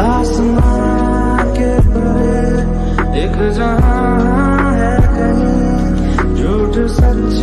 आसमां के परे एक जहाँ है कहीं झूठ सच